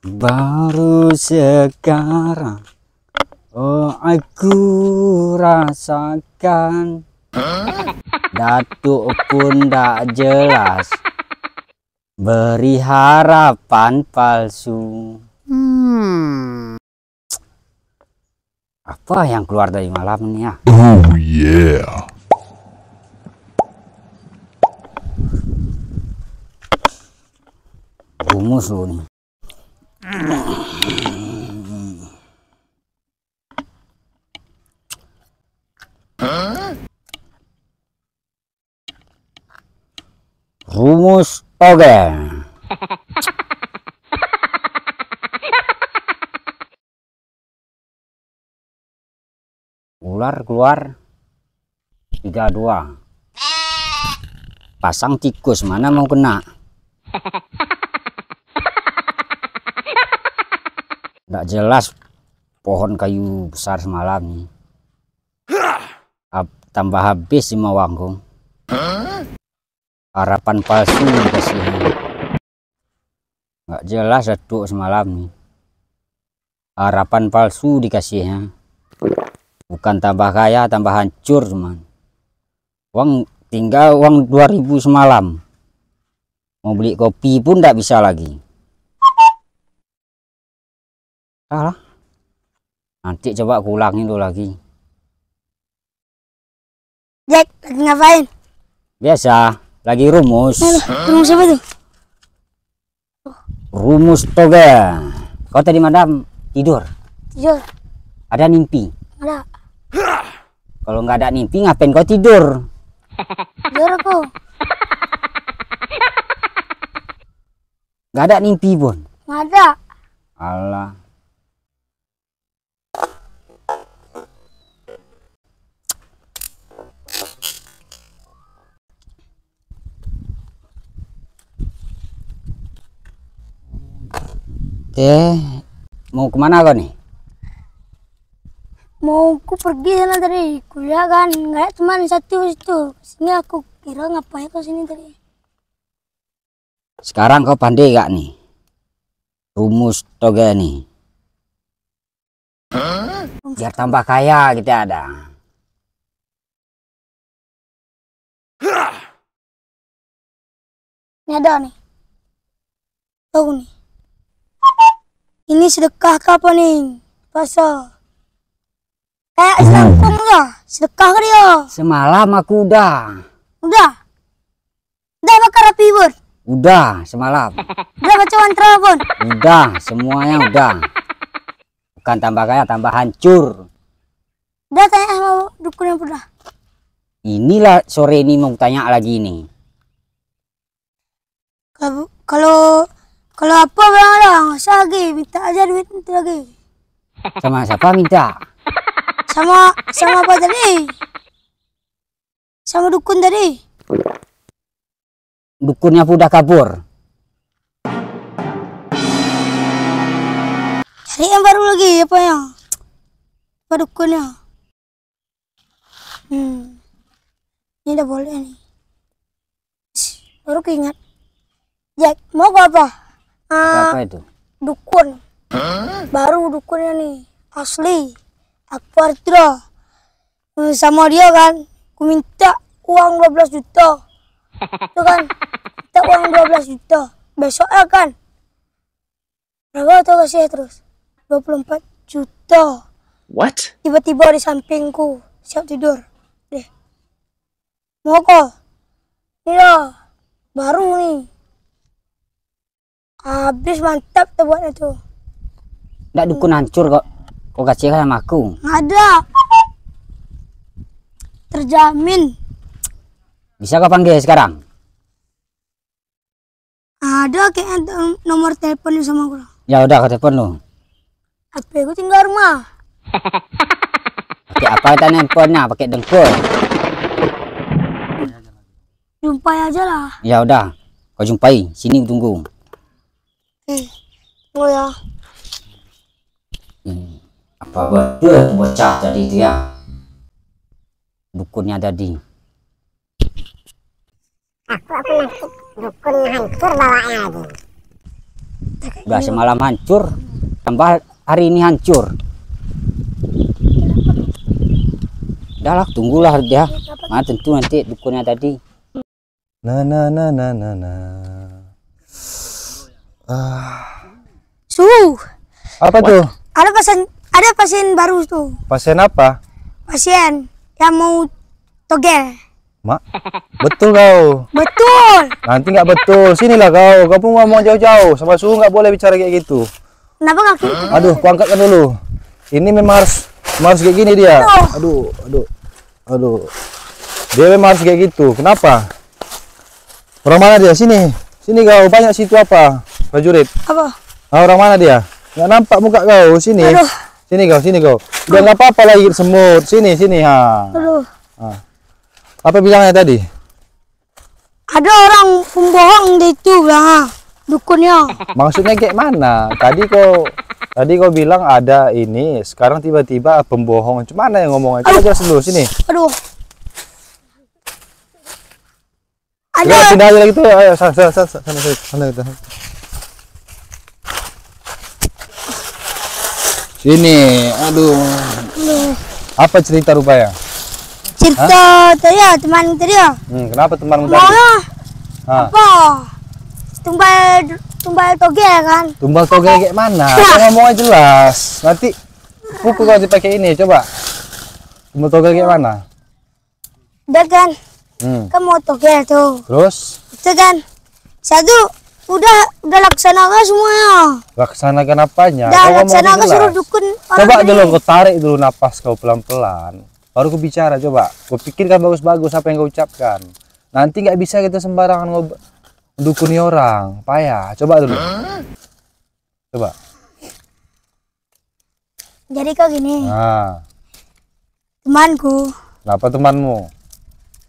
Baru sekarang Oh aku rasakan Datuk pun tak jelas Beri harapan palsu Hmm. Apa yang keluar dari malam ini ya? Oh yeah. Rumus lu nih Rumus toge Ular keluar. Tiga dua. Pasang tikus mana mau kena Nggak jelas pohon kayu besar semalam nih. Tambah habis lima wanggung. Harapan palsu dikasih. Nggak jelas datuk semalam nih. Harapan palsu dikasihnya. Bukan tambah kaya, tambah hancur cuman. Uang tinggal uang 2000 semalam. Mau beli kopi pun nggak bisa lagi. Salah. Nanti coba aku ulangin dulu lagi. Jack, lagi ngapain? Biasa, lagi rumus. Aduh, tunggu siapa tuh? Rumus toga. Kau tadi madam tidur. Tidur. Ada mimpi. Ada. Kalau nggak ada mimpi ngapain kau tidur? Tidur aku. Nggak ada mimpi pun. Nggak ada. Allah. Oke, mau ke mana kau nih? Mau aku pergi sana tadi. Kuliah kan. Nggak teman satu situ. Sini aku kira ngapain ke sini tadi. Sekarang kau pandai gak nih? Rumus toga nih. Biar tambah kaya kita ada. Ini ada nih. Tahu nih. Ini sedekah ke apa nih? Pasal. Kayak selangkung lah. Sedekah ke dia. Semalam aku udah. Udah. Udah bakar api bun. Udah semalam. Udah baca mantra bun. Udah, semuanya udah. Bukan tambah kaya, tambah hancur. Udah tanya sama dukun yang pernah. Inilah sore ini mau tanya lagi nih. Kalau kalau apa ada nggak usah lagi? Minta aja duit nanti lagi. Sama siapa minta? sama sama apa tadi? Sama dukun tadi? Dukunnya udah kabur. cari yang baru lagi apa yang? Apa dukunnya? Hmm. Ini udah boleh nih. Baru keingat. Jack mau ke apa Ah, Apa itu? dukun. Baru dukunnya nih asli. Akbar Tra Eh, sama dia kan ku minta uang 12 juta. Itu kan minta uang 12 juta. Besoknya kan berapa tuh kasih terus? 24 juta. What? tiba-tiba di sampingku siap tidur. Deh. Mau kok ini loh baru nih habis mantap tuh buatnya tuh Nggak dukun hancur kok. Kau kasih sama aku. ada terjamin Bisa kau panggil sekarang? ada kayaknya nomor teleponnya sama aku Ya udah kau telepon lu. HP aku tinggal rumah Pakai apa? Pakai dengkul. jumpai aja lah Ya udah. Kau jumpai. Sini tunggu. Oh ya Hmm. Apa betul bocah tadi itu ya? Dukunnya tadi. Aku aku nanti dukun hancur bawaannya lagi. Udah semalam hancur, tambah hari ini hancur. Udah lah, tunggulah dia. Nah, tentu nanti dukunnya tadi. Na na na na na na. Ah, Su, apa tuh? ada pasien ada pasien baru tuh. Pasien apa? Pasien yang mau togel. Mak, betul kau. Betul. Nanti nggak betul. Sinilah kau. Kau pun ngomong jauh-jauh. Sama suhu nggak boleh bicara kayak gitu. Kenapa kaki? Aduh, ku angkatkan dulu. Ini memang harus, memang harus kayak gini dia. Aduh, aduh, aduh. Dia memang harus kayak gitu. Kenapa? Orang mana dia? Sini, sini kau. Banyak situ apa? Prajurit. Apa? Ah, orang mana dia? Nggak nampak muka kau. Sini. Aduh. Sini kau, sini kau. Udah nggak apa-apa lagi semut. Sini, sini. Ha. Aduh. Apa bilangnya tadi? Ada orang pembohong di itu bilang ah, dukunnya. Maksudnya kayak mana? Tadi kau tadi kau bilang ada ini, sekarang tiba-tiba pembohong. Cuma mana yang ngomongnya? Coba jelas dulu sini. Aduh. Ada pindah aja lagi tuh. Ayo sana sana sana sana sana, sana, sana. Sini, aduh. Apa cerita rupanya? cerita tadi ya teman tadi ya. Hmm, kenapa temanmu tadi? Hah, apa? Tumbal tumbal togel kan. tumbal togel kayak mana? Kau ngomongnya jelas. Nanti buku kau dipakai ini, coba. Tumbal togel kayak mana? Udah kan, Hmm. kan mau togel tuh. Terus Itu kan. Satu udah udah laksanakan semuanya. laksanakan apanya? Udah Kau laksanakan suruh dukun Coba tadi. dulu kau tarik dulu napas kau pelan-pelan. Baru kau bicara coba. Kau pikirkan bagus-bagus apa yang kau ucapkan. Nanti nggak bisa kita sembarangan ngob dukuni orang. Payah. Coba dulu. Coba. Jadi kau gini, Nah, temanku kenapa temanmu?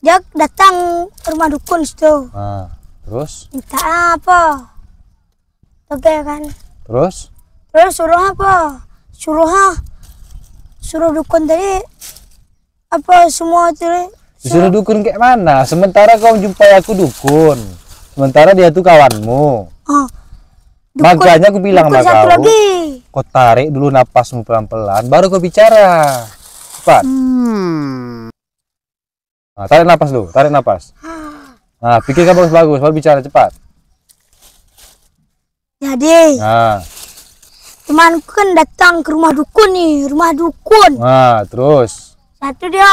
dia datang ke rumah dukun situ. Nah, terus? Minta apa? Togel kan. Terus? Terus suruh apa? Suruh ha? Suruh dukun tadi apa semua tadi? Disuruh dukun kayak mana? Sementara kau jumpai aku dukun. Sementara dia tuh kawanmu. Oh, Makanya aku bilang dukun sama kau. lagi. Kau tarik dulu napasmu pelan-pelan. Baru kau bicara. Cepat. Nah, tarik napas dulu, tarik napas. Nah, pikirkan bagus-bagus, baru bicara cepat. Jadi Nah, temanku kan datang ke rumah dukun nih, rumah dukun. nah terus. Satu dia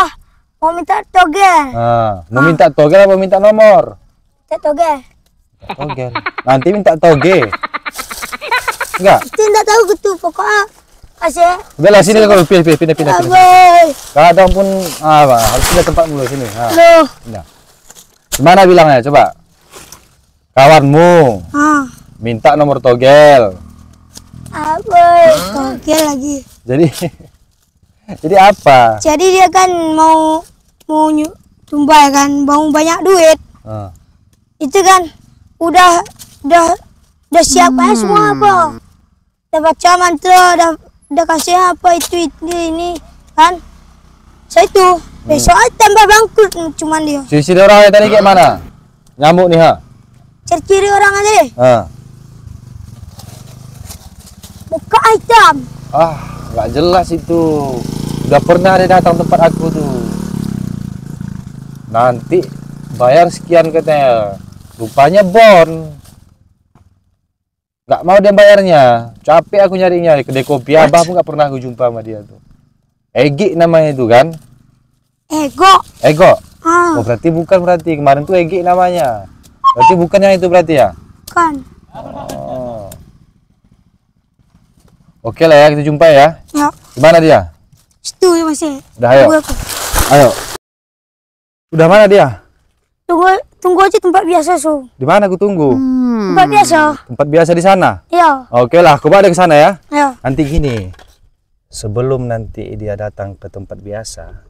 mau minta togel, Nah, mau minta togel apa minta nomor? minta togel. Togel. Nanti minta toge. Enggak. Itu tidak tahu gitu pokoknya kasih. Udahlah sini kau pindah pindah pindah pindah. Abai, Kadang pun apa? Harus pindah tempat dulu sini. Nah, loh, pindah. Gimana bilangnya? Coba. Kawanmu ah, minta nomor togel. abai, togel lagi. Jadi jadi apa? Jadi dia kan mau mau nyu- tumbal kan, mau banyak duit. Nah, Itu kan udah udah udah siap kan semua apa? Udah baca mantra, udah udah kasih apa itu itu ini kan? Saya itu besok aja tambah bangkrut cuman dia. Ciri-ciri orangnya tadi kayak mana? Nyamuk nih ha? Ciri-ciri orang aja deh, Ah. buka hitam. Ah, nggak jelas itu. Udah pernah ada datang tempat aku tuh. Nanti bayar sekian katanya. Rupanya bon. Nggak mau dia bayarnya. Capek aku nyarinya. Kedai kopi abah pun nggak pernah aku jumpa sama dia tuh. Egi namanya itu kan? Ego. Ego. Ah, Oh berarti bukan berarti kemarin tuh Egi namanya. Berarti bukan yang itu berarti ya? kan. Oh. Oke lah ya kita jumpa ya. Ya, Gimana dia? situ ya masih. Udah ayo. Ayo. Udah mana dia? Tunggu tunggu aja tempat biasa so. Di mana aku tunggu? Tempat biasa. Tempat biasa di sana. Ya, Oke lah, aku balik ke sana ya. ya. Nanti gini. Sebelum nanti dia datang ke tempat biasa,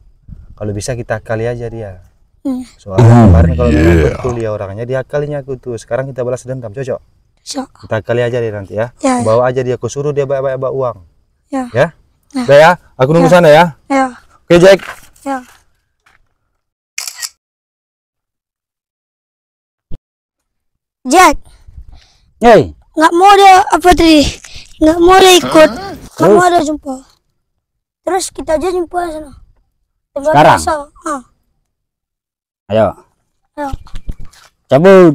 kalau bisa kita kali aja dia. Hmm. Soalnya kemarin kalau memang betul dia orangnya, dia kalinya aku tuh. Sekarang kita balas dendam, cocok. So, Kita kali aja dia nanti ya. Ya, ya. Bawa aja dia, aku suruh dia bawa bawa uang. ya, Ya? Ya. Udah ya, aku nunggu sana ya. ya, Oke Jack. ya. Jack, Hei, nggak mau dia apa tadi nggak mau dia ikut nggak mau dia jumpa terus kita aja jumpa sana Sekarang? ah Ayo, ayo cabut.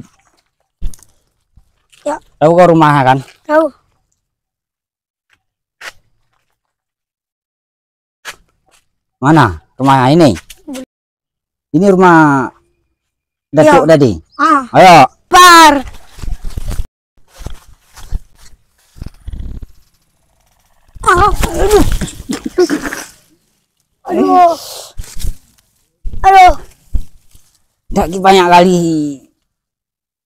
ya Tahu ke rumah kan? tahu Mana? Rumah ini? Ini rumah Datuk Iya. tadi. ah Ayo, par ah aduh aduh aduh dak banyak kali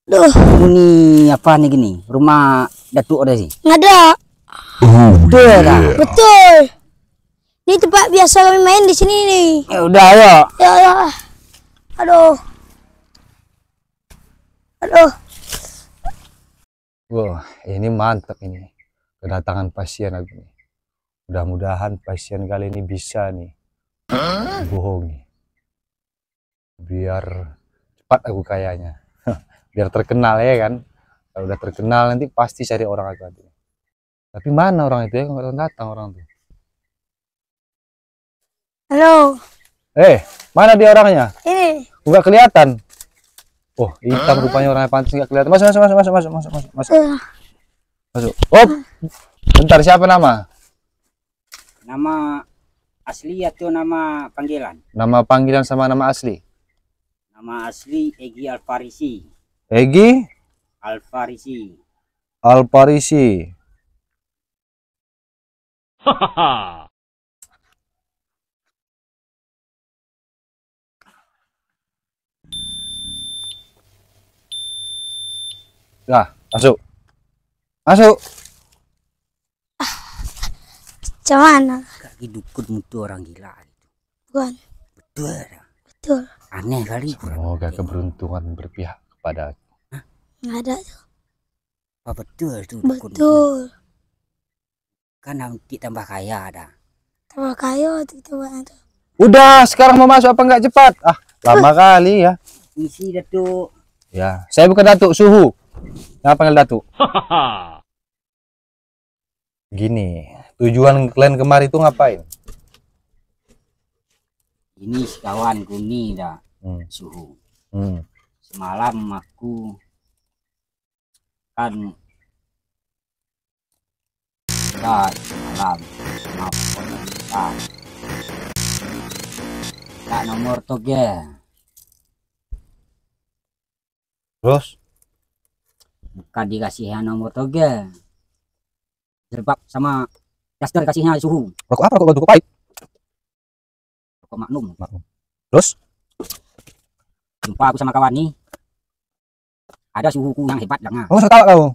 aduh ini apa nih gini? Rumah Datuk tadi. nggak ada Betul dah. betul ini tempat biasa kami main di sini nih Ya udah ayo. ya ya aduh aduh Wah, ini mantap ini. Kedatangan pasien aku nih. Mudah-mudahan pasien kali ini bisa nih. Bohongi. Biar cepat aku kayaknya. Biar terkenal ya kan. Kalau udah terkenal nanti pasti cari orang aku nanti. Tapi mana orang itu ya? Nggak datang orang tuh. halo Eh, mana dia orangnya? ini Enggak kelihatan. Oh, hitam rupanya orangnya pantas nggak kelihatan. Masuk, masuk, masuk, masuk, masuk, masuk, masuk, masuk, masuk. Oh, bentar siapa nama? Nama asli atau nama panggilan? Nama panggilan sama nama asli. Nama asli Egi Alfarisi. Egi Alfarisi. Alparisi. Nah, masuk. Masuk. cuman Kaki dukun mutu orang gila itu. bukan Betul. betul Aneh kali. Semoga keberuntungan berpihak kepada aku. nggak ada tuh Apa betul tuh dukun? betul Kan nanti tambah kaya ada. tambah kayu tuh coba tuh Udah, sekarang mau masuk apa enggak cepat? Ah, lama kali ya. Isi Datuk. Ya, saya bukan datuk suhu. Yang panggil datuk. Gini, tujuan kalian kemari itu ngapain? Ini kawanku nih dah Hmm. suhu. Hmm. Semalam aku kan tak semalam maaf tak tak nomor toge Terus? bukan dikasih nomor toge sebab sama daster kasihnya suhu Rokok apa? Rokok rokok pahit. Kok maklum Terus? jumpa aku sama kawan nih ada suhuku yang hebat bilangnya sudah tahu kamu?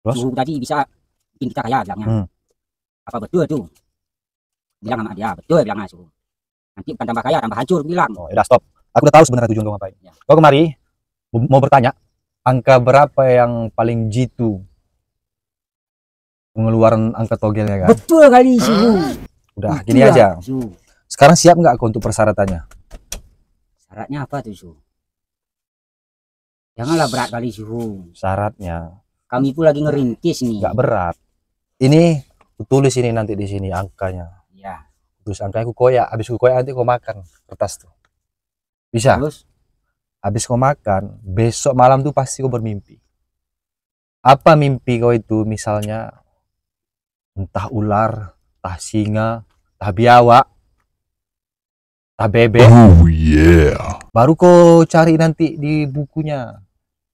Terus? suhu tadi bisa bikin kita kaya bilangnya Hmm. apa betul tuh bilang sama dia betul bilangnya suhu nanti bukan tambah kaya tambah hancur bilang Oh, udah stop. Aku udah tahu sebenarnya tujuan kamu ngapain. Ya. Kau kemari mau bertanya angka berapa yang paling jitu pengeluaran angka togelnya kan? betul kali suhu Udah, Betul gini aja. suhu Sekarang siap nggak kau untuk persyaratannya? syaratnya apa tuh suhu janganlah berat kali suhu Syaratnya kami pun lagi ngerintis nih nggak berat. Ini aku tulis ini nanti di sini angkanya. ya Terus angkanya aku koyak, habis aku koyak nanti kau makan kertas tuh. Bisa? terus Habis kau makan, besok malam tuh pasti kau bermimpi. Apa mimpi kau itu? Misalnya entah ular, entah singa, entah biawak, entah bebek. Oh yeah. Baru kau cari nanti di bukunya.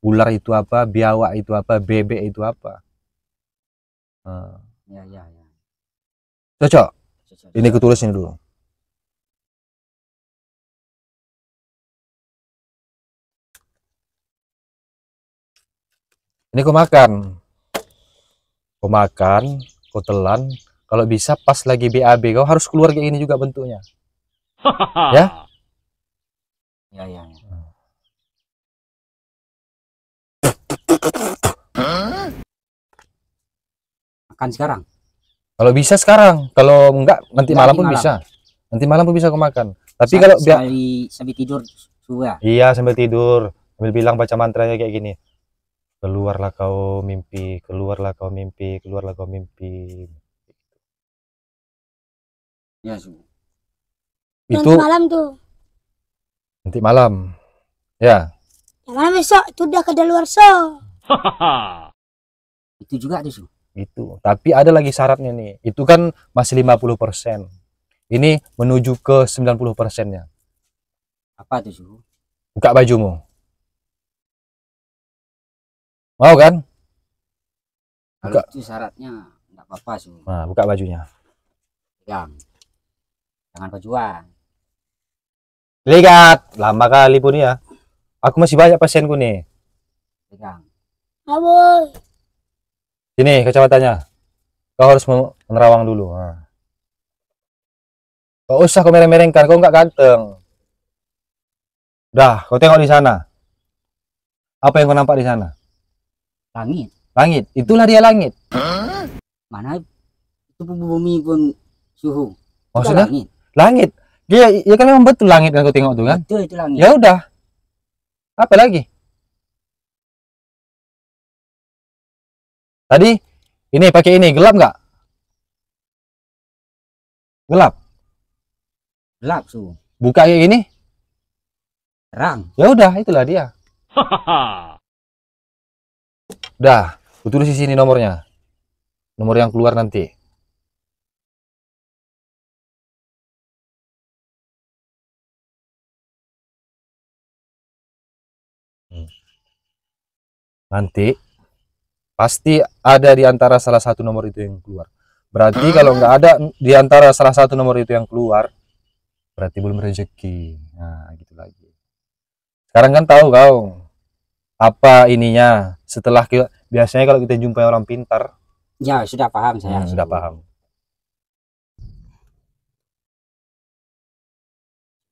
Ular itu apa, biawak itu apa, bebek itu apa. Nah, ya ya ya cocok. Cocok. Ini aku tulis ini dulu. Ini kau makan. Kau makan, kau telan. Kalau bisa pas lagi BAB kau harus keluar kayak ini juga bentuknya. Ya ya, ya. makan sekarang Kalau bisa sekarang, kalau enggak nanti Nanti malam pun malam. bisa. Nanti malam pun bisa kau makan. Tapi Sa- kalau biar sambil tidur suhu ya iya sambil tidur, sambil bilang baca mantranya kayak gini. keluarlah kau mimpi keluarlah kau mimpi keluarlah kau mimpi Ya, Su. Nanti itu malam tuh. nanti malam ya Yang mana besok itu udah ke luar so. Itu juga tuh, Su. itu tapi ada lagi syaratnya nih itu kan masih 50% ini menuju ke 90 persennya Apa tuh, Su? buka bajumu mau kan Kalau Buka. itu syaratnya enggak apa-apa, Su. nah buka bajunya Pegang. Jangan pejuang. Lihat lama kali pun ya aku masih banyak pasienku nih Pegang. Ah boy. sini kacamatanya kau harus men- menerawang dulu nah. Gak usah kau mereng-merengkan kau nggak ganteng dah kau tengok di sana apa yang kau nampak di sana Langit. langit itulah dia langit Mana itu bumi pun suhu. Maksudnya langit. langit dia ya kan memang betul langit kan kau tengok tuh kan? Betul itu langit. ya udah. Apa lagi? Tadi ini pakai ini gelap nggak? Gelap. Gelap, Su. buka kayak gini. Terang. ya udah itulah dia. Udah aku tulis di sini nomornya. Nomor yang keluar nanti nanti pasti ada di antara salah satu nomor itu yang keluar berarti kalau nggak ada di antara salah satu nomor itu yang keluar berarti belum rezeki nah gitu lagi sekarang kan tahu kau apa ininya setelah kita, biasanya kalau kita jumpai orang pintar Ya, sudah paham saya. hmm, Su. sudah paham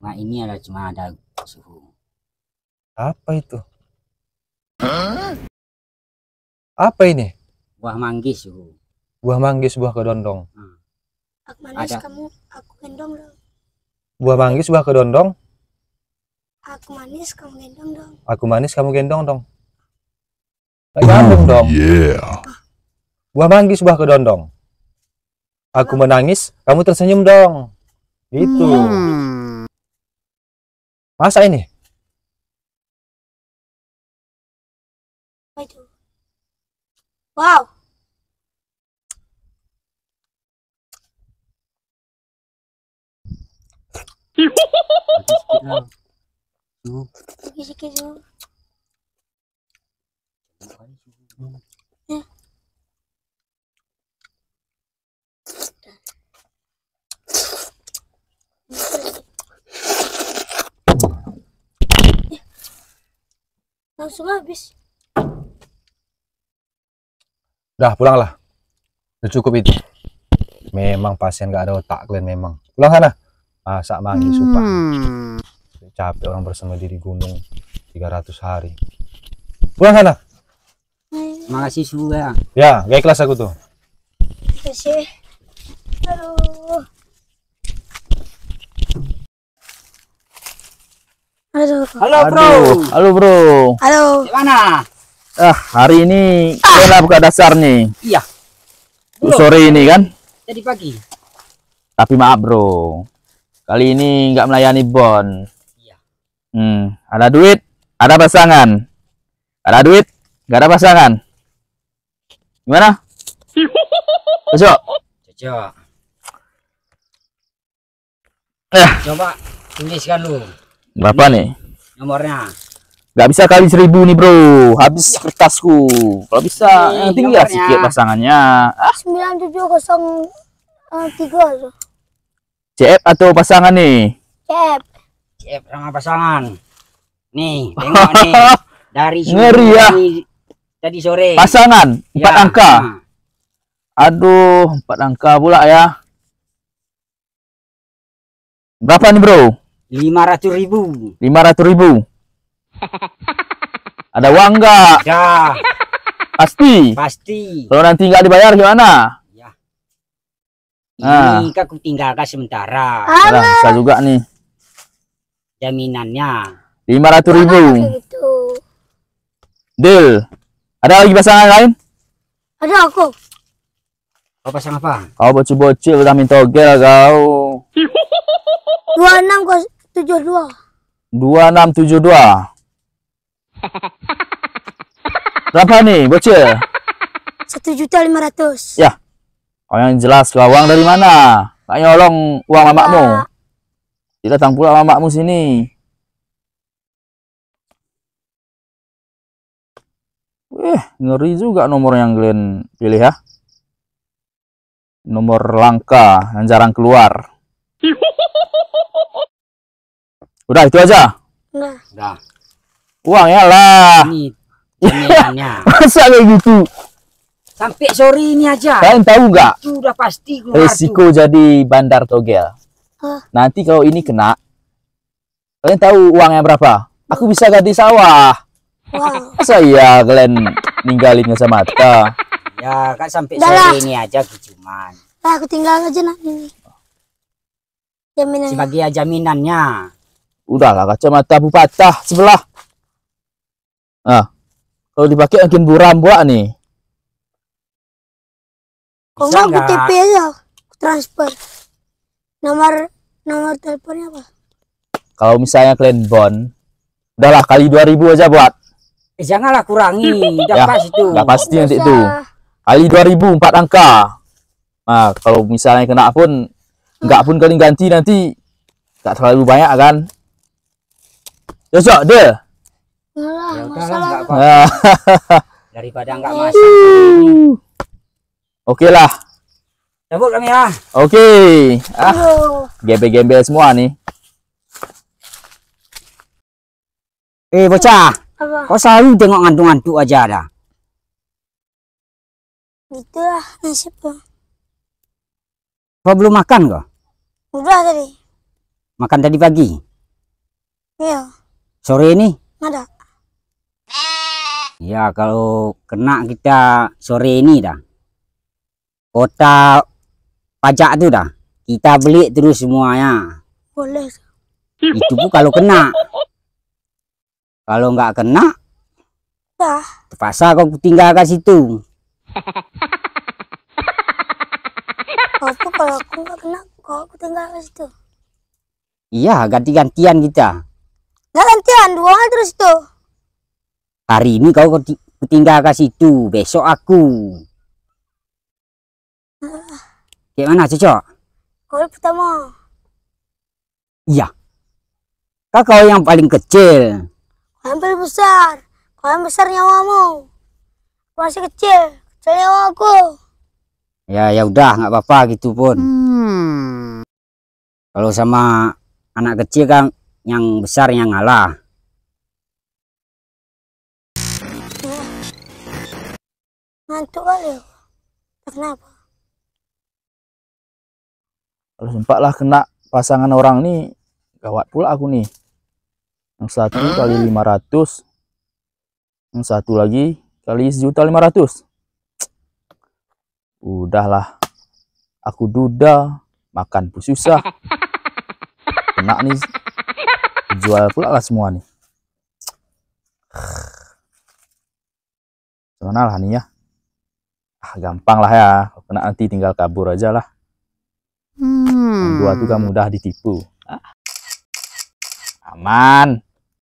Nah, ini adalah cuma ada suhu. apa itu apa ini? Buah manggis, suhu. buah manggis buah kedondong. Aku manis Ada. kamu aku gendong dong. buah manggis buah kedondong? Aku manis kamu gendong dong. aku manis kamu gendong dong. Nggak nyambung dong. Buah manggis buah kedondong. Aku menangis kamu tersenyum dong. Itu masa ini? Apa itu? Wow. Nanti sedikit lah. Suhu. Sikit-sikit dulu. Langsung habis. Udah cukup itu. Memang pasien gak ada otak kalian memang. Pulang sana. Masak manggis sumpah. Capek orang bersama diri gunung 300 hari. Pulang sana. Terima kasih, suhu ya. Ya, gak ikhlas aku tuh. Kasih. Aduh. Aduh. Halo, Bro. halo bro. Halo. Di mana? Ah, hari ini kita buka dasar nih. Iya. Sore ini kan. Tadi pagi. Tapi maaf bro. Kali ini nggak melayani bon. Iya. Hmm, ada duit, ada pasangan. Ada duit, nggak ada pasangan. Gimana? Besok. Coba. Eh. Coba tuliskan lu Berapa nih? nomornya. Nggak bisa kali seribu nih bro. Habis kertasku. Kalau bisa Nih, yang tinggi ya sedikit pasangannya. Ah, Sembilan tujuh kosong tiga. CF atau pasangan nih? Cep. Cep sama pasangan. Nih, tengok nih. Dari Ngeri ya. tadi, sore. Pasangan, empat Ya, angka. nah. Aduh, empat angka pula ya. Berapa nih bro? lima ratus ribu. Lima ratus ribu. Ada uang nggak? Ya, Pasti. pasti. Kalau nanti nggak dibayar gimana? Ya. Ah. Ini aku tinggalkan sementara. Nah, bisa juga nih. Jaminannya. Lima ratus ribu. Deal. Ada lagi pasangan lain? Ada aku. Kau pasang apa? Kau bocil-bocil udah minta togel kau. 26 kos 72. 2672. Berapa nih bocil? 1 juta 500. Ya. Kau yang jelas kau uang dari mana? Tak nyolong uang mamakmu. Tidak datang pula mamakmu sini. Wih, ngeri juga nomor yang kalian pilih ya. Nomor langka yang jarang keluar. Udah itu aja. Nah, Dah. Uang ya lah. Ini Masa kayak gitu? Sampai sore ini aja. Kalian tahu nggak Itu udah pasti resiko jadi bandar togel? Hah? Nanti kalau ini kena, kalian tahu uangnya berapa? Aku bisa ganti sawah. wow. Masa iya kalian ninggalin kacamata? tuh. Ya, kan sampai Dah lah. sore ini aja cuman. Nah, aku tinggal aja nak ini. Jaminan. Sebagai jaminannya. Udahlah kacamata bu patah sebelah. Nah, kalau dipakai makin buram buat nih. Kalau Bisa nggak aku? TP aja, aku transfer. Nomor nomor teleponnya apa? Kalau misalnya kalian bond, udahlah kali 2000 aja buat. Eh, janganlah kurangi. Udah Ya, pas itu. Nggak pasti nanti itu. Kali 2000 empat angka. Nah, kalau misalnya kena pun nggak pun kalian ganti nanti nggak terlalu banyak kan? Cocok deh. Enggak lah, Ya udahlah, masalah. nggak apa-apa. Nah, Daripada nggak masuk. Oke lah. Cabut kami ya. Oke. Ah, Aduh, gembel-gembel semua nih. Eh, bocah. apa? Kau selalu tengok ngantuk-ngantuk aja dah. Gitu lah nasib tuh. Kau belum makan kau? Udah tadi. Makan tadi pagi. Iya, Sore ini? ada. Ya, kalau kena kita sore ini dah. Kota pajak tu dah. Kita beli terus semuanya. Boleh. Itu pun kalau kena. Kalau nggak kena, Dah. terpaksa kau tinggalkan situ. Apa kalau aku nggak kena, kalau aku tinggal ke situ. Iya, ganti-gantian kita. Gantian, dua terus tuh. Hari ini kau kau ti- kau tinggalkan situ, besok aku. Gimana cocok? Kalau pertama, Iya. Kau kau yang paling kecil. kalian paling besar. Kalian besar nyawamu. Masih kecil, kecil nyawa aku. Ya ya udah nggak apa-apa gitu pun. Kalau sama anak kecil kan yang besar yang ngalah. Ngantuk kali. Tak Kenapa? Kalau sempat lah kena pasangan orang nih, gawat pula aku nih. Yang satu kali 500, yang satu lagi kali sejuta 500. Udahlah, aku duda, makan pun susah. Kena nih, jual pula lah semua nih. Gimana lah nih ya? Ah, gampang lah ya, kena nanti tinggal kabur aja lah. Yang dua kan mudah ditipu. Ah. Aman.